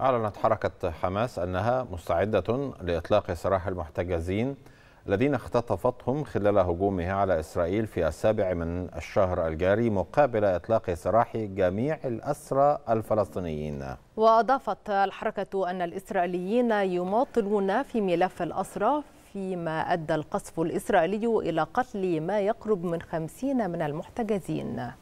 أعلنت حركة حماس أنها مستعدة لإطلاق سراح المحتجزين الذين اختطفتهم خلال هجومها على إسرائيل في السابع من الشهر الجاري مقابل إطلاق سراح جميع الأسرى الفلسطينيين. وأضافت الحركة أن الإسرائيليين يماطلون في ملف الأسرى فيما أدى القصف الإسرائيلي إلى قتل ما يقرب من خمسين من المحتجزين.